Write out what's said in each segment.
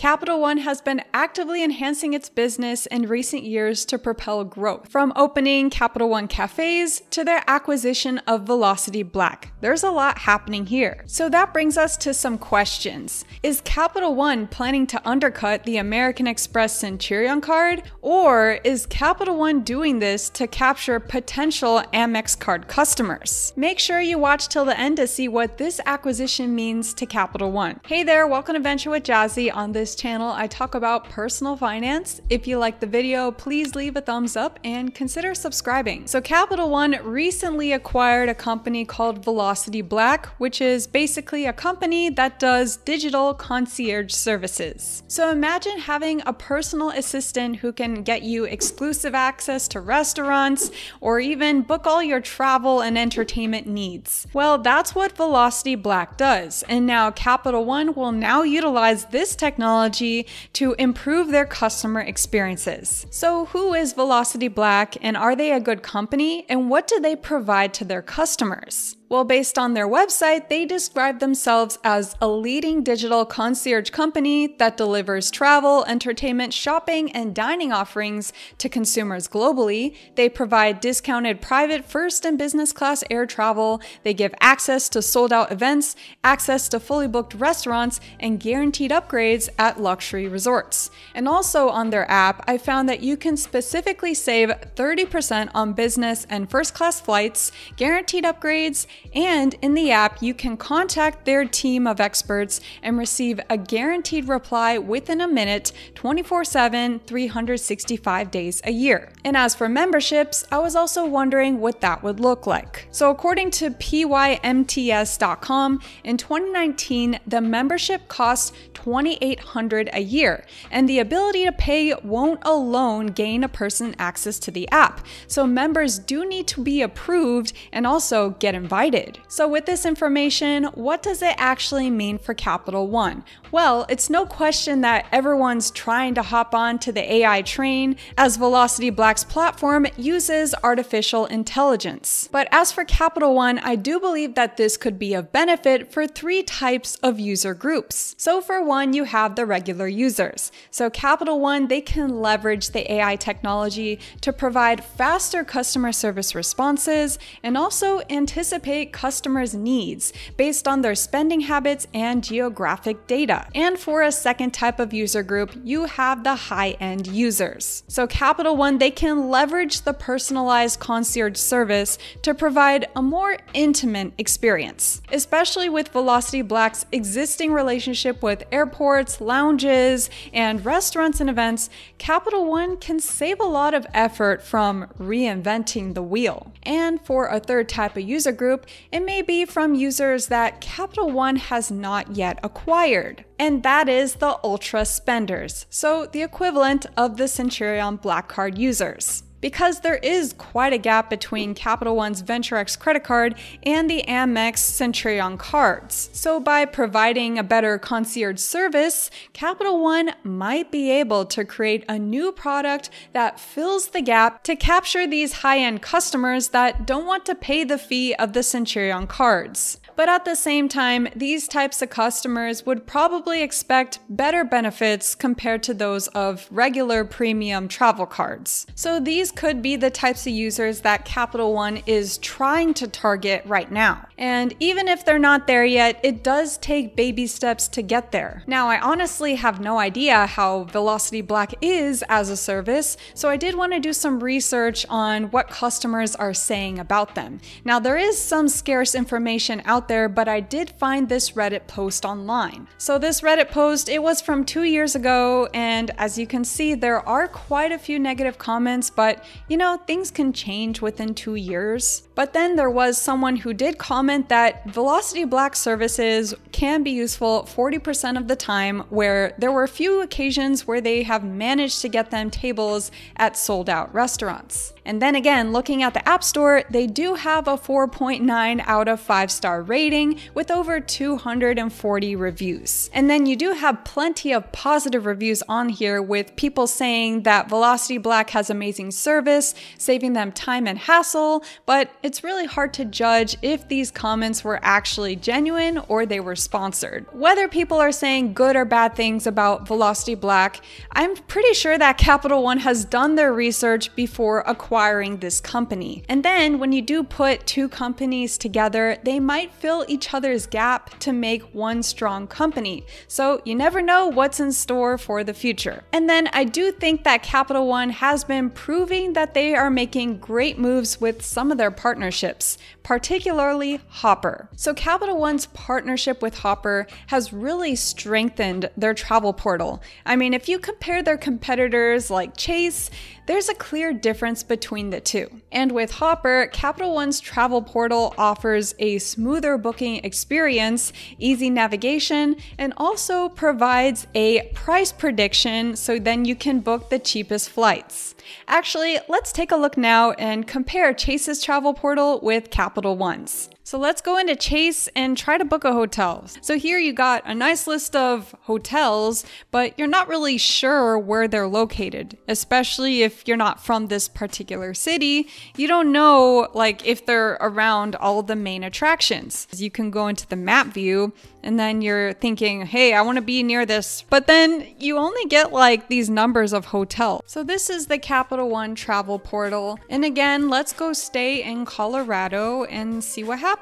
Capital One has been actively enhancing its business in recent years to propel growth. From opening Capital One cafes to their acquisition of Velocity Black, there's a lot happening here. So that brings us to some questions. Is Capital One planning to undercut the American Express Centurion card? Or is Capital One doing this to capture potential Amex card customers? Make sure you watch till the end to see what this acquisition means to Capital One. Hey there, welcome to Venture with Jazzy. On this channel, I talk about personal finance. If you like the video, please leave a thumbs up and consider subscribing. So Capital One recently acquired a company called Velocity Black, which is basically a company that does digital concierge services. So imagine having a personal assistant who can get you exclusive access to restaurants or even book all your travel and entertainment needs. Well, that's what Velocity Black does. And now Capital One will now utilize this technology to improve their customer experiences. So, who is Velocity Black and are they a good company? And what do they provide to their customers? Well, based on their website, they describe themselves as a leading digital concierge company that delivers travel, entertainment, shopping, and dining offerings to consumers globally. They provide discounted private first and business class air travel. They give access to sold out events, access to fully booked restaurants, and guaranteed upgrades at luxury resorts. And also on their app, I found that you can specifically save 30% on business and first class flights, guaranteed upgrades, and in the app, you can contact their team of experts and receive a guaranteed reply within a minute, 24 7, 365 days a year. And as for memberships, I was also wondering what that would look like. So, according to PYMNTS.com, in 2019, the membership cost 2800 a year, and the ability to pay won't alone gain a person access to the app. So, members do need to be approved and also get invited. So, with this information, what does it actually mean for Capital One? Well, it's no question that everyone's trying to hop on to the AI train as Velocity Black's platform uses artificial intelligence. But as for Capital One, I do believe that this could be of benefit for three types of user groups. So, for one, you have the regular users. So, Capital One, they can leverage the AI technology to provide faster customer service responses and also anticipate customers' needs based on their spending habits and geographic data. And for a second type of user group, you have the high end users. So, Capital One, they can leverage the personalized concierge service to provide a more intimate experience, especially with Velocity Black's existing relationship with airports, lounges, and restaurants and events. Capital One can save a lot of effort from reinventing the wheel. And for a third type of user group, it may be from users that Capital One has not yet acquired and that is the ultra spenders, so the equivalent of the Centurion Black Card users. Because there is quite a gap between Capital One's Venture X credit card and the Amex Centurion cards. So, by providing a better concierge service, Capital One might be able to create a new product that fills the gap to capture these high end customers that don't want to pay the fee of the Centurion cards. But at the same time, these types of customers would probably expect better benefits compared to those of regular premium travel cards. So these could be the types of users that Capital One is trying to target right now. And even if they're not there yet, it does take baby steps to get there. Now, I honestly have no idea how Velocity Black is as a service, so I did want to do some research on what customers are saying about them. Now, there is some scarce information out there, but I did find this Reddit post online. So this Reddit post, it was from two years ago, and as you can see, there are quite a few negative comments, but you know, things can change within two years. But then there was someone who did comment that Velocity Black services can be useful 40% of the time, where there were a few occasions where they have managed to get them tables at sold out restaurants. And then again, looking at the App Store, they do have a 4.9 out of 5 star rating with over 240 reviews. And then you do have plenty of positive reviews on here with people saying that Velocity Black has amazing service, saving them time and hassle, but it's really hard to judge if these comments were actually genuine or they were sponsored. Whether people are saying good or bad things about Velocity Black, I'm pretty sure that Capital One has done their research before acquiring this company. And then when you do put two companies together, they might fill each other's gap to make one strong company. So you never know what's in store for the future. And then I do think that Capital One has been proving that they are making great moves with some of their partnerships, particularly Hopper. So Capital One's partnership with Hopper has really strengthened their travel portal. I mean, if you compare their competitors like Chase, there's a clear difference between the two. And with Hopper, Capital One's travel portal offers a smoother booking experience, easy navigation, and also provides a price prediction so then you can book the cheapest flights. Actually, let's take a look now and compare Chase's travel portal with Capital One's. So let's go into Chase and try to book a hotel. So here you got a nice list of hotels, but you're not really sure where they're located, especially if you're not from this particular city. You don't know like if they're around all the main attractions. You can go into the map view and then you're thinking, hey, I want to be near this. But then you only get like these numbers of hotels. So this is the Capital One travel portal. And again, let's go stay in Colorado and see what happens.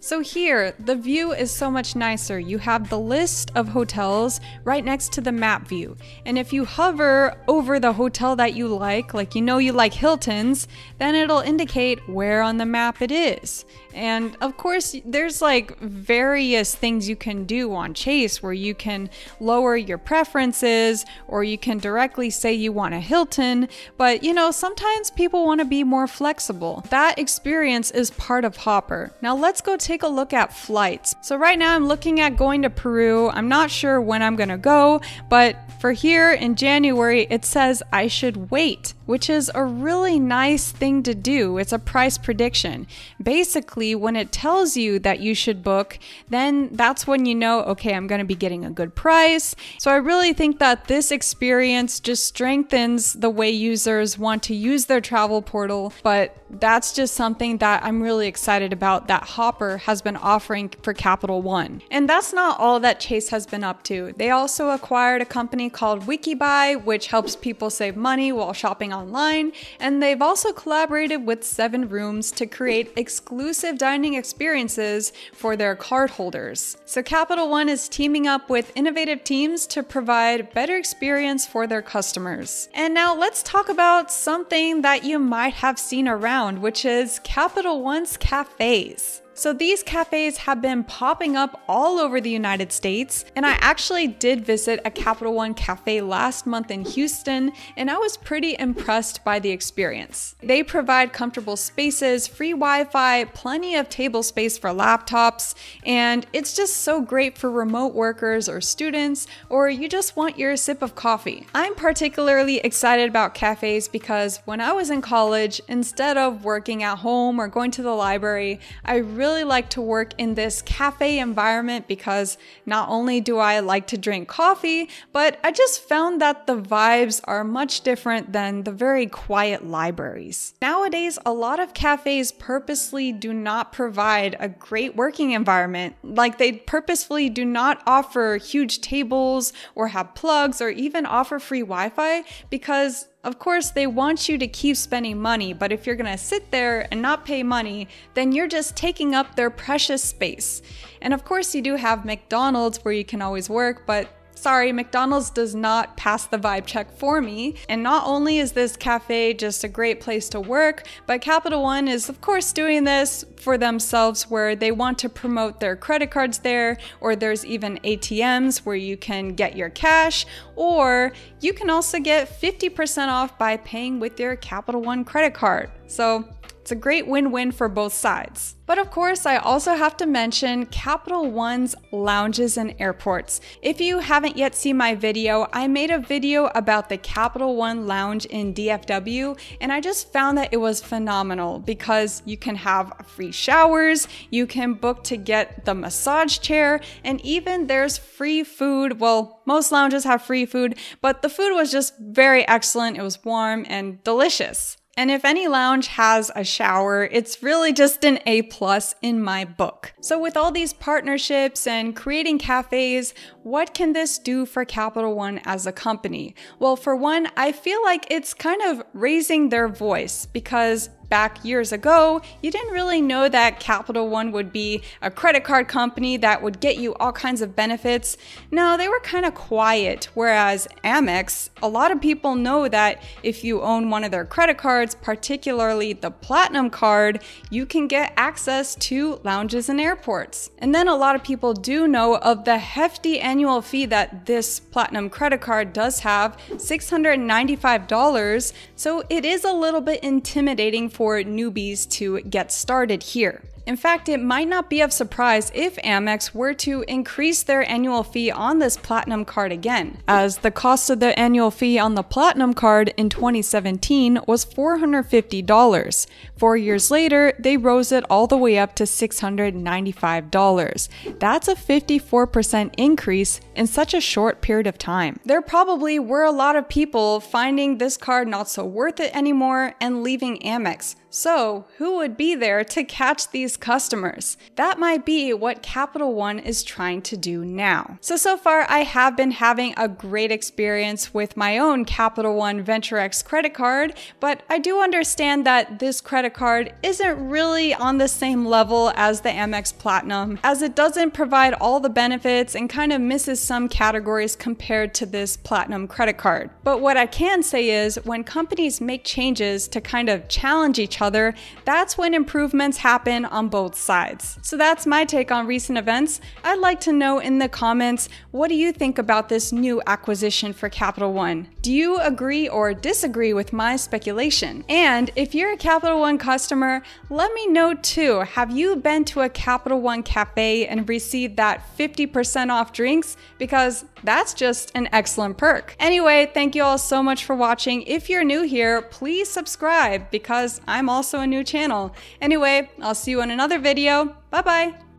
So here, the view is so much nicer. You have the list of hotels right next to the map view. And if you hover over the hotel that you like, like you know you like Hilton's, then it'll indicate where on the map it is. And of course, there's like various things you can do on Chase where you can lower your preferences or you can directly say you want a Hilton. But you know, sometimes people want to be more flexible. That experience is part of Hopper. Now let's go take a look at flights. So right now I'm looking at going to Peru. I'm not sure when I'm to go, but for here in January, it says I should wait, which is a really nice thing to do. It's a price prediction. Basically, when it tells you that you should book, then that's when you know, okay, I'm going to be getting a good price. So I really think that this experience just strengthens the way users want to use their travel portal, but that's just something that I'm really excited about that Hopper has been offering for Capital One. And that's not all that Chase has been up to. They also acquired a company called WikiBuy, which helps people save money while shopping online, and they've also collaborated with SevenRooms to create exclusive dining experiences for their cardholders. So Capital One is teaming up with innovative teams to provide better experience for their customers. And now let's talk about something that you might have seen around, which is Capital One's cafes. So these cafes have been popping up all over the United States, and I actually did visit a Capital One cafe last month in Houston, and I was pretty impressed by the experience. They provide comfortable spaces, free Wi-Fi, plenty of table space for laptops, and it's just so great for remote workers or students, or you just want your sip of coffee. I'm particularly excited about cafes because when I was in college, instead of working at home or going to the library, I really really like to work in this cafe environment because not only do I like to drink coffee, but I just found that the vibes are much different than the very quiet libraries. Nowadays, a lot of cafes purposely do not provide a great working environment. Like they purposefully do not offer huge tables or have plugs or even offer free Wi Fi because of course, they want you to keep spending money, but if you're gonna sit there and not pay money, then you're just taking up their precious space. And of course, you do have McDonald's where you can always work, but Sorry, McDonald's does not pass the vibe check for me. And not only is this cafe just a great place to work, but Capital One is, of course, doing this for themselves where they want to promote their credit cards there, or there's even ATMs where you can get your cash, or you can also get 50% off by paying with your Capital One credit card. So it's a great win win for both sides. But of course, I also have to mention Capital One's lounges and airports. If you haven't yet seen my video, I made a video about the Capital One lounge in DFW, and I just found that it was phenomenal because you can have free showers, you can book to get the massage chair, and even there's free food. Well, most lounges have free food, but the food was just very excellent. It was warm and delicious. And if any lounge has a shower, it's really just an A plus in my book. So with all these partnerships and creating cafes, what can this do for Capital One as a company? Well, for one, I feel like it's kind of raising their voice because back years ago, you didn't really know that Capital One would be a credit card company that would get you all kinds of benefits. No, they were kind of quiet. Whereas Amex, a lot of people know that if you own one of their credit cards, particularly the Platinum card, you can get access to lounges and airports. And then a lot of people do know of the hefty annual fee that this Platinum credit card does have $695. So it is a little bit intimidating for for newbies to get started here. In fact, it might not be of surprise if Amex were to increase their annual fee on this Platinum card again, as the cost of the annual fee on the Platinum card in 2017 was $450. Four years later, they rose it all the way up to $695. That's a 54% increase in such a short period of time. There probably were a lot of people finding this card not so worth it anymore and leaving Amex. So, who would be there to catch these customers? That might be what Capital One is trying to do now. So, so far, I have been having a great experience with my own Capital One Venture X credit card, but I do understand that this credit card isn't really on the same level as the Amex Platinum, as it doesn't provide all the benefits and kind of misses some categories compared to this Platinum credit card. But what I can say is when companies make changes to kind of challenge each other, that's when improvements happen on both sides. So that's my take on recent events. I'd like to know in the comments what do you think about this new acquisition for Capital One? Do you agree or disagree with my speculation? And if you're a Capital One customer, let me know too. Have you been to a Capital One cafe and received that 50% off drinks? Because that's just an excellent perk. Anyway, thank you all so much for watching. If you're new here, please subscribe because Also a new channel. Anyway, I'll see you in another video. Bye bye.